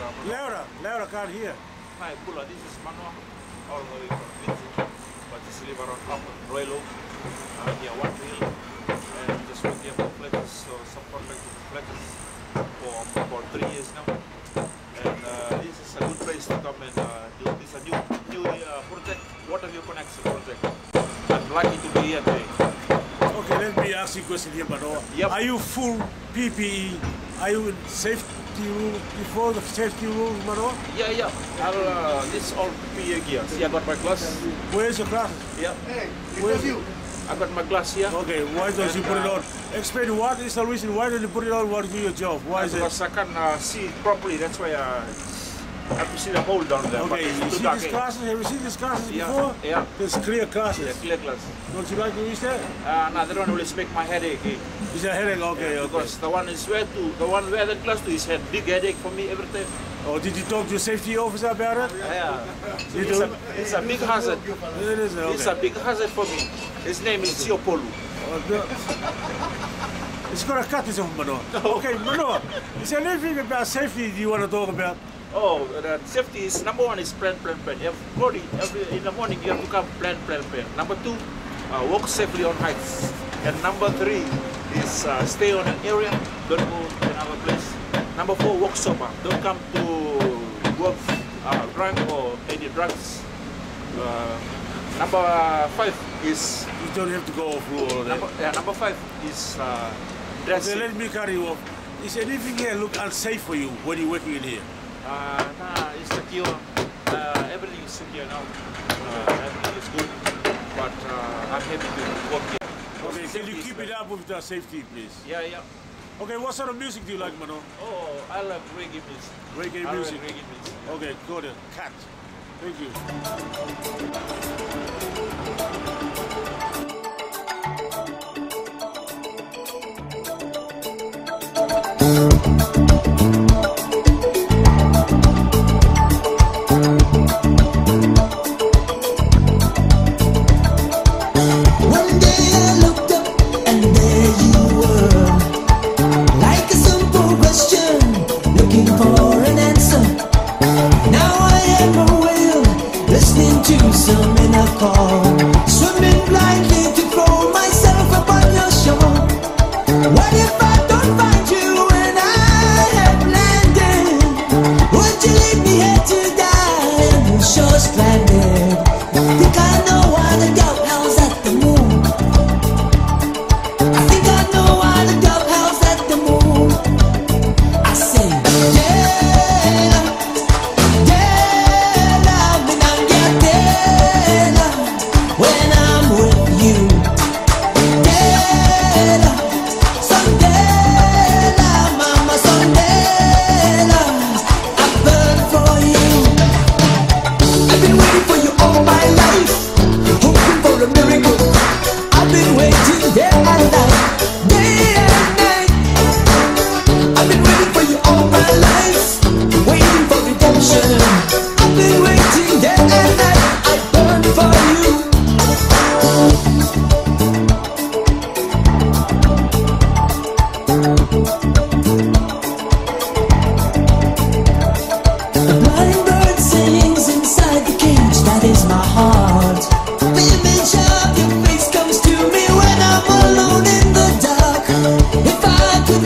Laura, Laura can't hear. Hi, Pulu. This is Manoa, all the way from Lindsay. But just live around up on Royal Oak, uh, near One Hill. And just working for Fletchers, so subcontracting to Fletchers for about three years now. And uh, this is a good place to come and uh, do this a new new uh, project, Waterview connection project. I'm lucky to be here today. Okay, let me ask you a question here, Manoa. Yep. Are you full PPE? Are you in safety rules before the safety rules, Manoa? Yeah, yeah. I'll, uh, this is all PA gear. See, I got my glass. Where's your glass? Yeah, Hey, Where's you? I got my glass here. Okay, why don't you put it on? Explain what is the reason why don't you put it on while you do your job? Why is it? Because I can uh, see it properly. That's why uh, I have you seen the hole down there. Okay, you see these eh? classes? Have you seen these classes Yeah, before? yeah. There's clear classes. Yeah, clear glass. Don't you like to use that? Uh, no, that one always make my headache. Eh? Is a headache? Okay, okay. Because the one is where to, the one where the glass to is had big headache for me every time. Oh, did you talk to your safety officer about it? Yeah, it's a, it's a big hazard. It is, okay. It's a big hazard for me. His name is Siopolu. Oh. It's gonna cut this off, Manoa. Okay, Manoa, is there anything about safety you want to talk about? Oh, the safety is number one is plan, plan, plan. Everybody, every in the morning you have to come plan, plan, plan. Number two, uh, walk safely on heights. And number three is uh, stay on an area, don't go to another place. Number four, walk sober. Don't come to work uh, drunk or any drugs. Uh, number five is You don't have to go off road. number, yeah, number five is uh, Okay, let me carry you off. Is anything here look unsafe for you when you're working in here? Uh, nah, it's secure. Uh, everything is secure now. Uh, everything is good. But uh, I'm happy to work here. Okay, can you keep it up with the safety, please? Yeah, yeah. Okay, what sort of music do you like, Mano? Oh, I love reggae music. Reggae I music. like reggae music. Okay, go there. Cat. Thank you. One listening to some inner call, swimming blindly to throw myself upon your shore. What if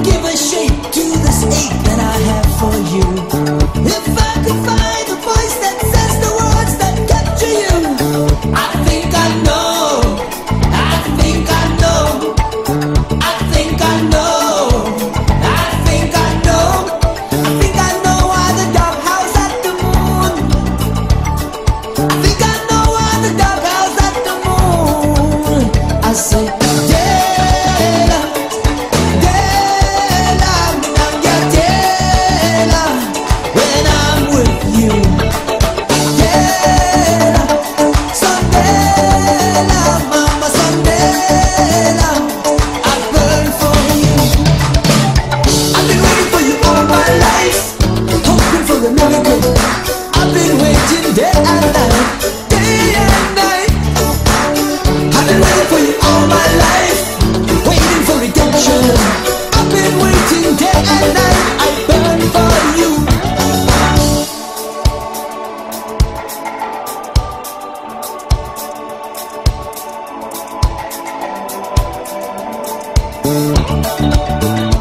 give a Thank